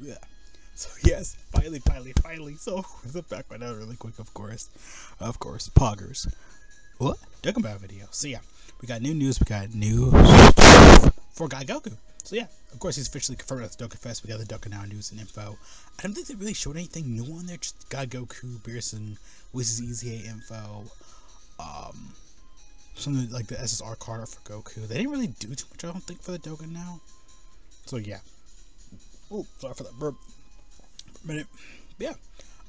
Yeah. So yes, finally, finally, finally. So the back right now, really quick, of course, of course, poggers. What? Talking about video. So yeah, we got new news. We got new for God Goku. So yeah, of course he's officially confirmed at the Dokkan Fest. We got the Dokkan Now news and info. I don't think they really showed anything new on there. Just God Goku, Beerus, Whis's EZA info. Um, something like the SSR card for Goku. They didn't really do too much, I don't think, for the Dokkan Now. So yeah. Oh, sorry for that burp. Minute. Yeah.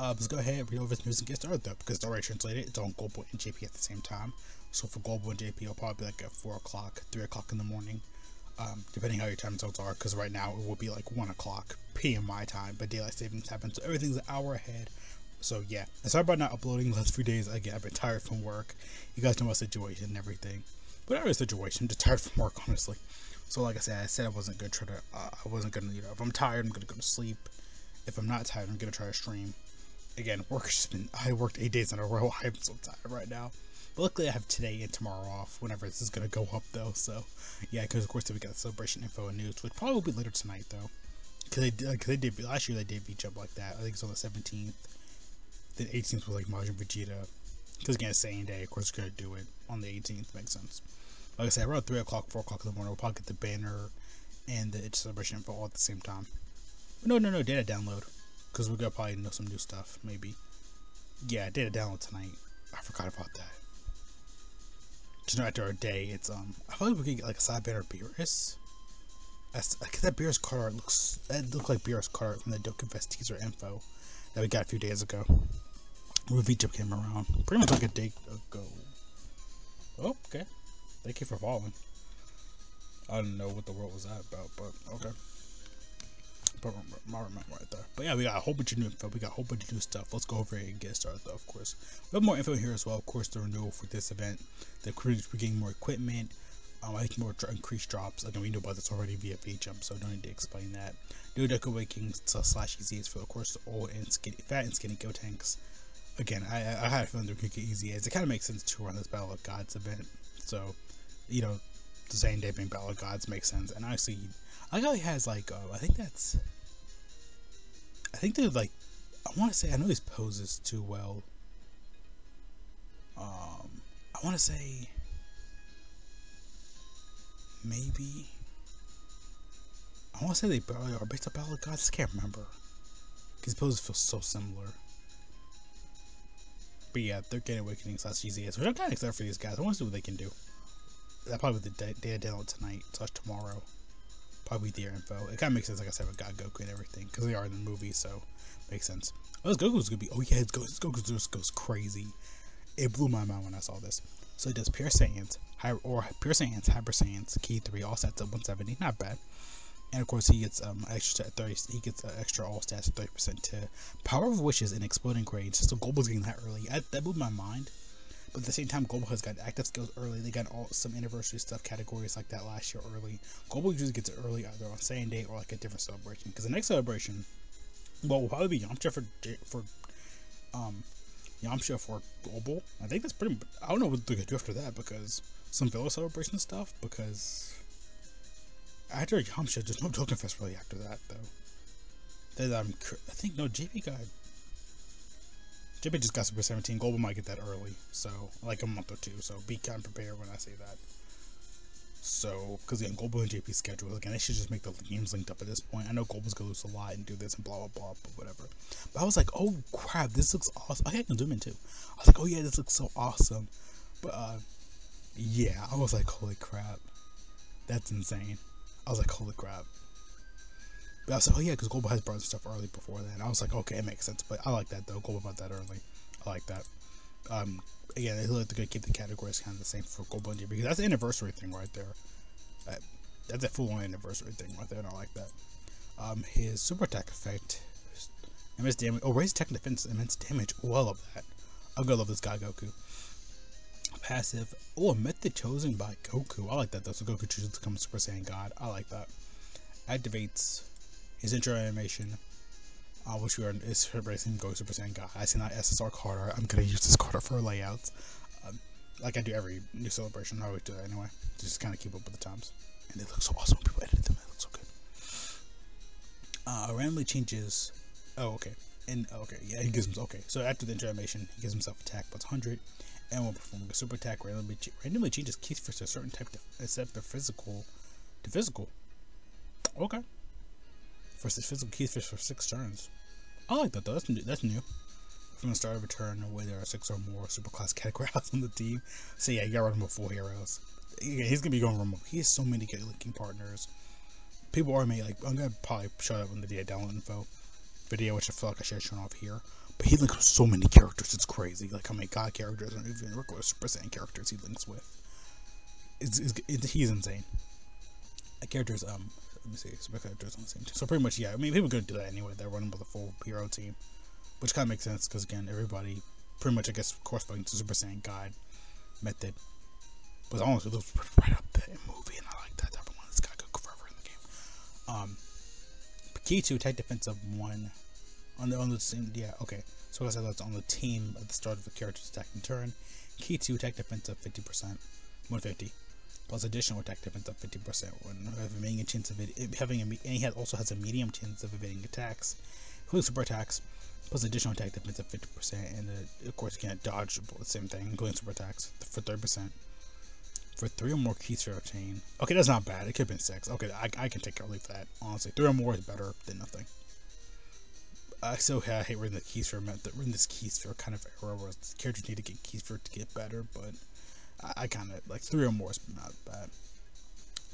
Uh, let's go ahead and read over this news and get started though, because it's already translated. It's on Global and JP at the same time. So for Global and JP, it'll probably be like at 4 o'clock, 3 o'clock in the morning um, depending how your time zones are. Because right now it will be like one o'clock p.m. my time, but daylight savings happens, so everything's an hour ahead. So yeah, and sorry about not uploading the last few days. Again, I've been tired from work. You guys know my situation and everything. But really situation, just tired from work, honestly. So like I said, I said I wasn't gonna try to. Uh, I wasn't gonna. You know, if I'm tired, I'm gonna go to sleep. If I'm not tired, I'm gonna try to stream. Again, work has been. I worked eight days in a row. I'm so tired right now. But luckily, I have today and tomorrow off. Whenever this is gonna go up, though. So, yeah, because of course we got celebration info and news, which probably will be later tonight, though. Because they, cause they did last year. They did each up like that. I think it's on the 17th. Then 18th was like Majin Vegeta. Because again, same day. Of course, we're gonna do it on the 18th. Makes sense. Like I said, around three o'clock, four o'clock in the morning, we'll probably get the banner and the celebration info all at the same time. No, no, no, data download. Because we're gonna probably know some new stuff, maybe. Yeah, data download tonight. I forgot about that just after our day, it's um. I feel like we could get like a side banner Beerus. That's like that Beerus card art looks. That looked like Beerus card art from the Dokkan Fest teaser info that we got a few days ago. When VTube came around, pretty much like a day ago. Oh, okay. Thank you for following. I don't know what the world was that about, but okay but my remote right there. But yeah, we got a whole bunch of new info. We got a whole bunch of new stuff. Let's go over it and get started, though, of course. We have more info here as well. Of course, the renewal for this event. The crews are getting more equipment. Um, I think more increased drops. Again, we know about this already via V-Jump, so don't need to explain that. New Deco Awakening slash EZA for, of course, the old and skinny, fat and skinny Gotenks. Again, I, I had a feeling they could get EZA as it kind of makes sense to run this Battle of Gods event. So, you know, day being Battle Gods makes sense. And honestly, I like he has like, uh, I think that's I think they're like, I want to say, I know his poses too well. Um, I want to say, maybe, I want to say they probably are based on Battle Gods. I can't remember. These poses feel so similar. But yeah, they're getting Awakening slash GZS, which I'm kind of excited for these guys. I want to see what they can do. That probably the data download tonight slash tomorrow probably their info. It kind of makes sense, like I said, with God Goku and everything, because they are in the movie, so makes sense. Oh, this Goku's gonna be. Oh yeah, it's Goku. Goku just goes crazy. It blew my mind when I saw this. So he does Pure Saiyans, or Pure Saiyans, Hyper Saiyans, Key three, all stats at 170, not bad. And of course, he gets um extra 30. He gets uh, extra all stats 30 percent to Power of Wishes and Exploding Grades. So Global's getting that early. I, that blew my mind. But at the same time, Global has got active skills early. They got all some anniversary stuff categories like that last year early. Global usually gets it early either on same day or like a different celebration. Because the next celebration, well, will probably be Yamcha for for um Yamcha for Global. I think that's pretty. I don't know what they're gonna do after that because some Villa celebration stuff. Because after Yamcha, there's no Dokkan Fest really after that though. That I'm, I think no JP got JP just got Super 17. Global might get that early, so like a month or two. So be kind of prepared when I say that. So, because again, Global and JP schedule again, they should just make the games linked up at this point. I know Global's gonna lose a lot and do this and blah blah blah, but whatever. But I was like, oh crap, this looks awesome. I can zoom in too. I was like, oh yeah, this looks so awesome. But uh, yeah, I was like, holy crap, that's insane. I was like, holy crap. But I was like, oh yeah, because Global has brought stuff early before that. I was like, okay, it makes sense. But I like that though. Global brought that early. I like that. Um, again, they like to keep the categories kind of the same for Global India because that's an anniversary thing right there. Uh, that's a full-on anniversary thing right there, and I like that. Um, his super attack effect, immense damage. Oh, raise attack and defense, immense damage. Oh, I love that. I'm gonna love this guy, Goku. Passive. Oh, method chosen by Goku. I like that though. So Goku chooses to become Super Saiyan God. I like that. Activates his intro animation, uh, which we are is racing Go Super Saiyan God. I see that SSR Carter. I'm gonna use this Carter for layouts, um, like I do every new celebration. I always do that anyway, just kind of keep up with the times. And it looks so awesome when people edit them. It looks so good. Uh, randomly changes. Oh, okay. And okay, yeah, he gives him okay. So after the intro animation, he gives himself attack plus hundred, and will perform a super attack randomly randomly changes keys for a certain type, to, except the physical to physical. Okay. For six physical keys for six turns. I like that though. That's new. That's new. From the start of a turn, where there are six or more superclass categories on the team. So yeah, you gotta run him four heroes. He's gonna be going remote. He has so many good linking partners. People are made like I'm gonna probably show that in the day download info video, which I feel like I should have shown off here. But he links with so many characters, it's crazy. Like how many God characters and even regular Super Saiyan characters he links with. It's, it's, it's, he's insane. A characters, um, let me see, super characters on the same team. So pretty much, yeah. I mean, people could do that anyway. They're running with a full hero team, which kind of makes sense because again, everybody pretty much, I guess, corresponding to Super Saiyan God method. But honestly, those right up in movie, and I like that type of one. This guy could go forever in the game. Um, key to attack defensive one on the on the same yeah okay. So I said that's on the team at the start of the character's attacking turn. Key to attack defensive fifty percent, one fifty, plus additional attack defensive fifty percent when having a chance of it, having a and he also has a medium chance of evading attacks, including super attacks. Plus additional attack defense of 50%, and uh, of course you can't dodge the same thing, including super attacks for 30% for three or more keys for a chain. Okay, that's not bad. It could have been six. Okay, I, I can take or leave that. Honestly, three or more is better than nothing. I still hate, reading the keys for reading this keys for kind of error where characters need to get keys for to get better, but I, I kind of like three or more is not bad.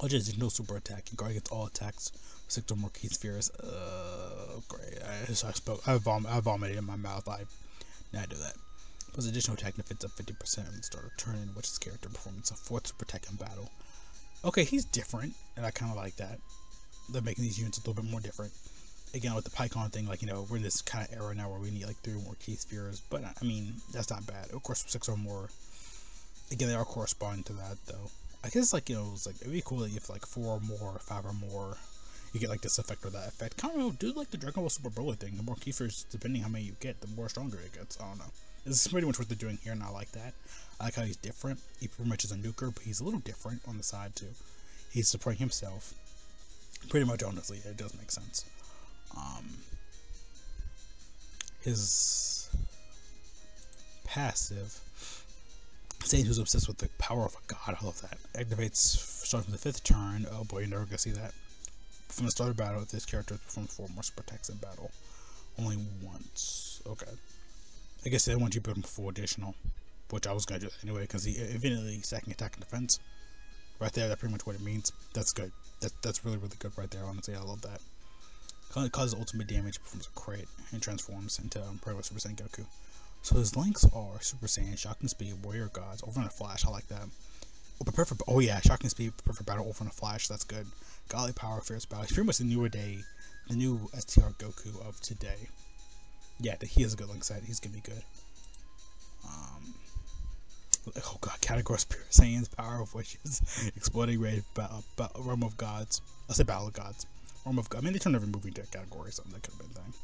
I'll just no super attack. You guard gets all attacks. Six or more key spheres. Uh, great. I, I spoke. I, vom, I vomited in my mouth. I not do that. Plus additional attack defense of 50% at the start of turn, in which is character performance a fourth to protect in battle. Okay, he's different, and I kind of like that. They're making these units a little bit more different. Again, with the PyCon thing, like, you know, we're in this kind of era now where we need, like, three or more key spheres, but, I mean, that's not bad. Of course, six or more, again, they are corresponding to that, though. I guess, like, you know, it's like, it'd be cool if, like, four or more, five or more, you get, like, this effect or that effect. Kind of do, like, the Dragon Ball Super Broly thing. The more spheres, depending how many you get, the more stronger it gets. I don't know. This is pretty much what they're doing here, and I like that. I like how he's different. He pretty much is a nuker, but he's a little different on the side, too. He's supporting himself. Pretty much, honestly, it does make sense. Um, his passive, saying who's obsessed with the power of a god, I love that. Activates starting from the fifth turn. Oh boy, you're never gonna see that. From the start of battle, this character performs four more attacks in battle. Only once. Okay. I guess they want you to put him full additional, which I was gonna do anyway because he evidently second attack and defense. Right there, that's pretty much what it means. That's good. That, that's really really good right there. Honestly, I love that. Causes ultimate damage, performs a crit, and transforms into um, Pro Super Saiyan Goku. So his links are Super Saiyan, Shocking Speed, Warrior Gods, Over in a Flash. I like that. Oh, prepare for oh yeah, Shocking Speed, prepare for battle, Over in a Flash. That's good. Godly Power, Fierce Battle. He's pretty much the newer day, the new STR Goku of today yeah, he has a good link set. He's gonna be good. Um, oh god, category Spirit Saiyan's power of wishes, exploding rage, ba- ba- realm of gods. I say battle of gods, realm of. gods. I mean, they turned every movie into a category, something that could have been thing.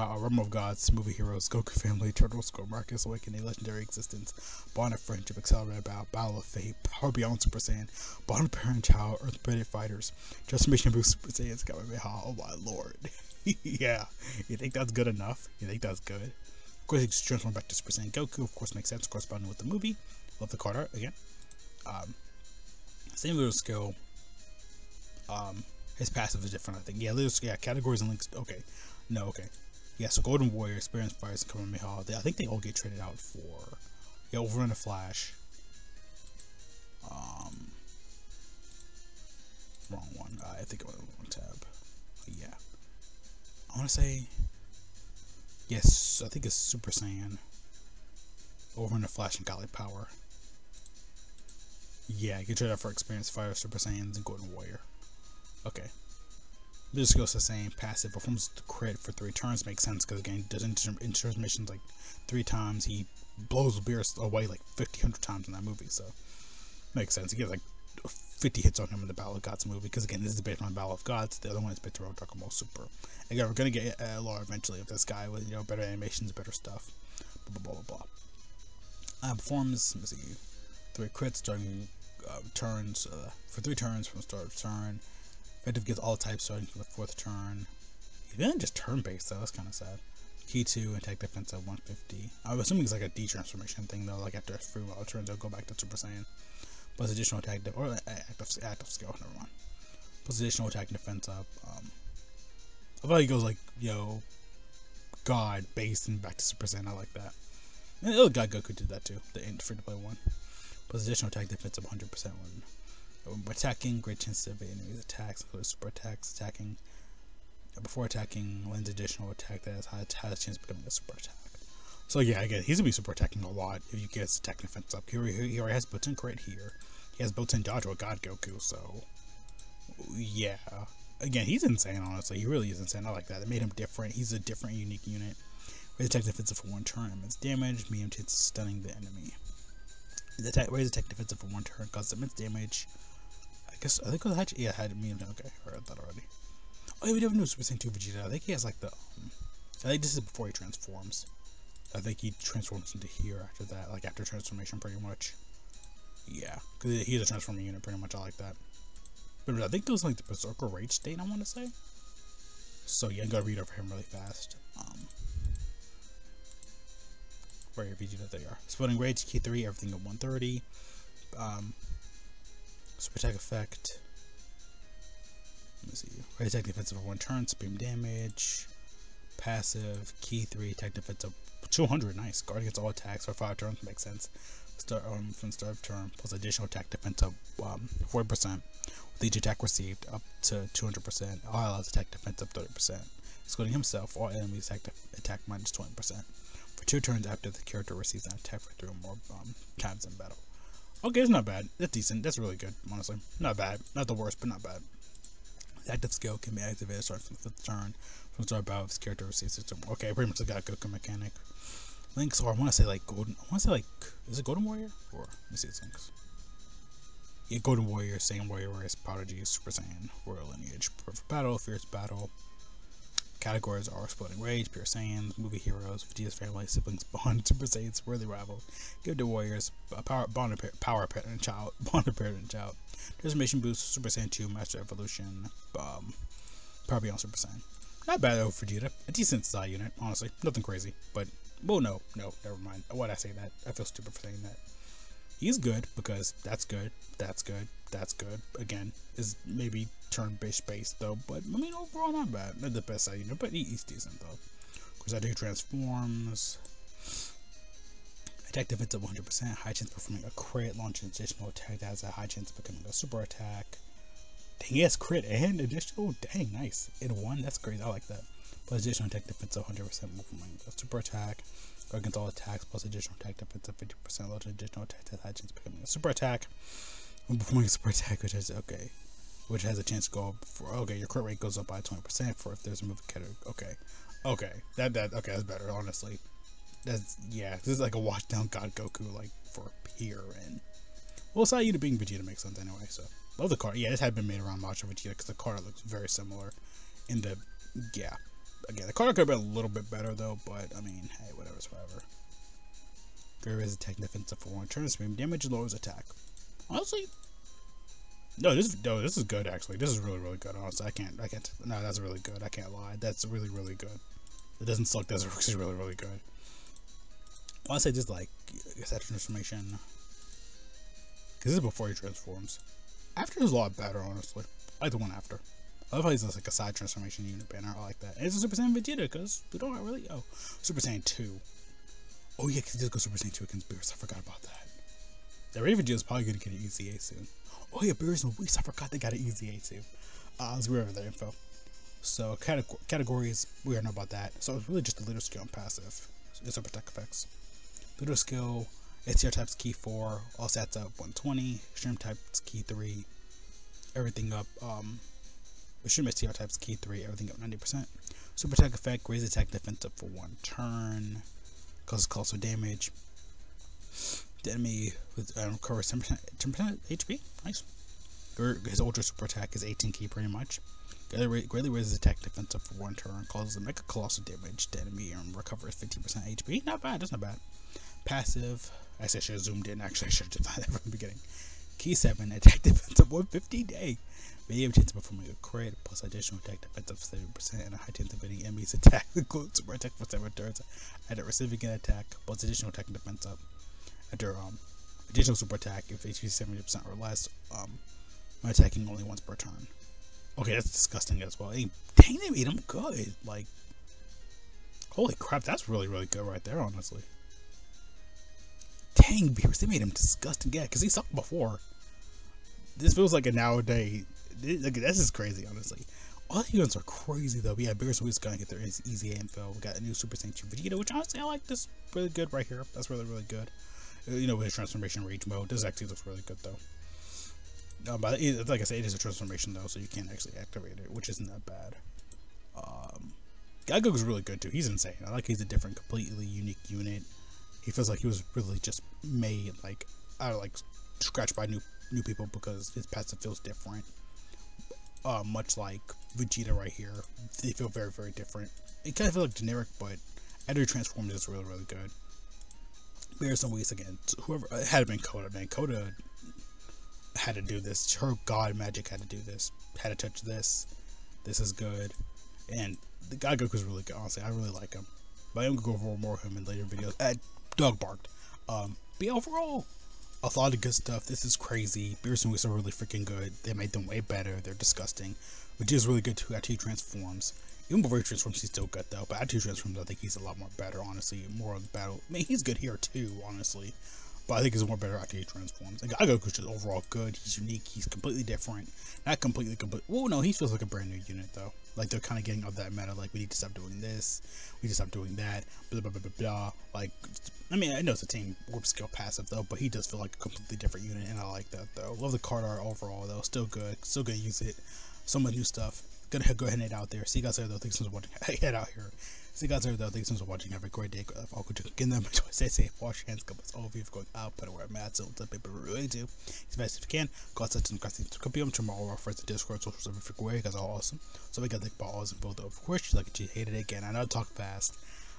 Battle, realm of gods, movie heroes, Goku family, Turtle School, Marcus Awakening, legendary existence, bond of friendship, accelerated battle, battle of fate, power beyond Super Saiyan, bond of parent child, Earth Fighters, transformation boost Super Saiyan's me. Oh my lord. yeah. You think that's good enough? You think that's good? Of course, he's transformed back to Super Saiyan Goku. Of course, makes sense corresponding with the movie. Love the card art again. Um, same little skill. Um, his passive is different, I think. Yeah, little yeah, categories and links. Okay, no, okay. Yeah, so Golden Warrior, Experience Fires, and Kamehameha. They, I think they all get traded out for. Yeah, over in a flash. Um, wrong one. I think I went wrong tab. Yeah. I want to say, yes, I think it's Super Saiyan. Over in the Flash and Godly Power. Yeah, you can trade out for Experience Fire, Super Saiyans, and Golden Warrior. Okay. This goes the same. Passive performs the crit for three turns. Makes sense because again, does inter- intermissions like three times. He blows Beerus away like 50, 100 times in that movie. So makes sense. He gets like 50 hits on him in the Battle of Gods movie because again, this is based on Battle of Gods. The other one is based on Dragon Super. Again, we're gonna get a lore eventually of this guy with you know better animations, better stuff. Blah blah blah blah. blah. Uh, performs. Let me see. Three crits during uh, turns uh, for three turns from start of turn. Effective gets all types starting from the fourth turn. Even just turn based though, that's kind of sad. Key 2, attack defense at 150. I'm assuming it's like a D transformation thing though, like after free will turns, it'll go back to Super Saiyan. Plus additional attack, de- or uh, active, active skill, never mind. Plus additional attack and defense up. Um, I like he goes like, yo, God, base and back to Super Saiyan. I like that. And oh, God Goku did that too, the free to play one. Plus additional attack defense up 100% when, when attacking, great chance to evade enemies' attacks, including super attacks, attacking before attacking, lends additional attack that has, a chance of becoming a super attack. So yeah, again, he's gonna be super attacking a lot if you get his attack defense up. He already, he already has built-in crit here. He has built-in dodge with God Goku, so yeah. Again, he's insane. Honestly, he really is insane. I like that. It made him different. He's a different, unique unit. Raise attack defensive for one turn, immense damage, medium chance stunning the enemy. The attack, raise attack defensive for one turn, causes immense damage. I guess I think it had yeah had medium. Okay, I read that already. Oh, yeah, we never knew Super Saiyan 2 Vegeta. I think he has like the. Um, I think this is before he transforms. I think he transforms into here after that, like after transformation, pretty much. Yeah, because he's a transforming unit, pretty much. I like that. But I think it was like the Berserker Rage state, I want to say. So yeah, I gotta read over him really fast. Um, where Vegeta? There you are. Splitting Rage, Key 3, everything at 130. Um, Super Attack Effect. Let me see. Right attack defensive for one turn, beam damage. Passive, key three, attack defensive 200, nice. Guard against all attacks for five turns, makes sense. Start um, from start of turn, plus additional attack defense um, 40%, with each attack received up to 200%. All allows attack defense up 30%, excluding himself, all enemies attack, attack minus 20%. For two turns after the character receives an attack for three or more um, times in battle. Okay, it's not bad. That's decent. That's really good, honestly. Not bad. Not the worst, but not bad. The active skill can be activated starting from the fifth turn. From start battle, if character receives system. Okay, pretty much got Goku mechanic. Links, or I want to say like Golden. I want to say like, is it Golden Warrior? Or let me see its links. Yeah, Golden Warrior, Saiyan Warrior, Race, Prodigy, Super Saiyan, Royal Lineage, Perfect Battle, Fierce Battle. Categories are Exploding Rage, Pure Saiyans, Movie Heroes, Vegeta's Family, Siblings, Bond, Super Saiyans, Worthy Rivals, Gifted Warriors, Power, Bond, Power Parent Child, Bond Parent Child, Transformation Boost, Super Saiyan 2, Master Evolution, um, Power Beyond Super Saiyan. Not bad though Vegeta. A decent style unit, honestly. Nothing crazy, but well, no, no, never mind. Why'd I say that? I feel stupid for saying that. He's good because that's good, that's good, that's good. Again, is maybe turn based based though, but I mean overall not bad. Not the best side know, but he, he's decent though. Because I do transforms. Attack defense of 100%, high chance performing a crit, launch an additional attack that has a high chance of becoming a super attack. Dang, he has crit and additional. Dang, nice. In one, that's great. I like that. Plus additional attack defense of 100% performing a super attack. Against all attacks, plus additional attack defense of 50%, launch an additional attack that has of becoming a super attack. When performing a super attack, which has, okay, which has a chance to go up for, okay, your crit rate goes up by 20% for if there's a move category. Okay. Okay. That, that, okay, that's better, honestly. That's yeah. This is like a washed down God Goku like for here and well, to being Vegeta makes sense anyway. So love the card. Yeah, this had been made around Macho Vegeta because the card looks very similar. In the yeah, again the card could have been a little bit better though, but I mean, hey, whatever's whatever. Very is attack defensive for one turn. Stream damage lowers attack. Honestly, no, this no, this is good actually. This is really really good. Honestly, I can't I can't. No, that's really good. I can't lie. That's really really good. It doesn't suck. That's actually really really good. Say just like that transformation. Because this is before he transforms. After is a lot better, honestly. I like the one after. I love how he's like a side transformation unit banner. I like that. And it's a Super Saiyan Vegeta because we don't really. Oh, Super Saiyan 2. Oh, yeah, because he does go Super Saiyan 2 against Beerus. I forgot about that. The Raven is probably going to get an EZA soon. Oh, yeah, Beerus and Whis. I forgot they got an EZA too. Uh, let's go over their info. So, categories, we don't know about that. So, it's really just a leader skill and passive. It's a protect effects. Ludo skill, ATR types key 4, all stats up 120, extreme types key 3, everything up, um, extreme TR types key 3, everything up 90%. Super attack effect, raise attack defense up for one turn, causes colossal damage. The enemy with um, recovers 10%, 10% HP, nice. His ultra super attack is 18 key pretty much. Greatly raises attack defense up for one turn, causes a mega colossal damage to enemy and recovers 50% HP. Not bad, that's not bad. Passive. I should have zoomed in. Actually, I should have done that from the beginning. Key 7, attack defense of 150 day. Medium chance of performing a crit, plus additional attack defense of 7%, and a high chance of hitting enemies attack, includes super attack for 7 turns, and a receiving an attack, plus additional attack defense up. After um, additional super attack, if HP 70% or less, um, my attacking only once per turn. Okay, that's disgusting as well. Hey, dang, they made him good. Like, holy crap, that's really, really good right there, honestly. Dang, Beerus, they made him disgusting. Yeah, because he sucked before. This feels like a nowadays. Like, this is crazy, honestly. All the units are crazy though. But yeah, Beerus always gonna get their EZA info. We got a new Super Saiyan 2 Vegeta, which honestly I like this really good right here. That's really really good. Uh, you know, with his transformation rage mode, this actually looks really good though. Um, but it, like I said, it is a transformation though, so you can't actually activate it, which isn't that bad. Um, is really good too. He's insane. I like he's a different, completely unique unit. He feels like he was really just made like out of like scratched by new new people because his passive feels different. Uh, much like Vegeta right here, they feel very very different. It kind of feels like generic, but after he transformed, is really really good. There's some ways again. Whoever it had been Koda, man, Koda had to do this. Her God magic had to do this. Had to touch this. This is good, and the God Goku's really good. Honestly, I really like him. But I'm gonna go over more of him in later videos. Uh, dog barked. Um, but overall, a lot of good stuff. This is crazy. Beerus and Whis are really freaking good. They made them way better. They're disgusting. Which is really good too he transforms. Even before he transforms, he's still good though. But after he transforms, I think he's a lot more better, honestly. More of the battle. I mean, he's good here too, honestly. But I think he's more better after he transforms. Like, Goku's just overall good. He's unique. He's completely different. Not completely complete. Well, no, he feels like a brand new unit though. Like they're kind of getting of that meta. Like we need to stop doing this. We need to stop doing that. Blah blah blah blah blah. Like, I mean, I know it's a team warp skill passive though, but he does feel like a completely different unit, and I like that though. Love the card art overall though. Still good. Still gonna use it. So much new stuff. Gonna go ahead and head out there. See you guys later though. Thanks for watching. Head out here. See you guys later though. Thanks for watching. Have a great day. I'll go to get them. Stay safe. Wash your hands. Come all of you going out. Put away masks. So let people really do. As best if you can. Go outside to the grassy to copy them. Tomorrow our friends in Discord, social service for. You guys are awesome. So we got the balls and both of course. Like. You hate it again. I know I talk fast.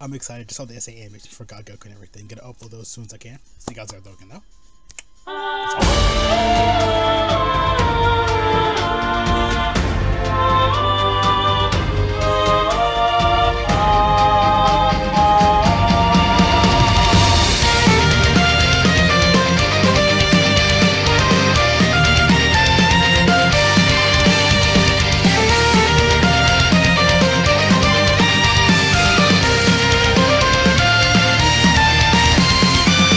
I'm excited. Just saw the SA animations for God Goku and everything. Gonna upload those as soon as I can. See you guys later though. Again though.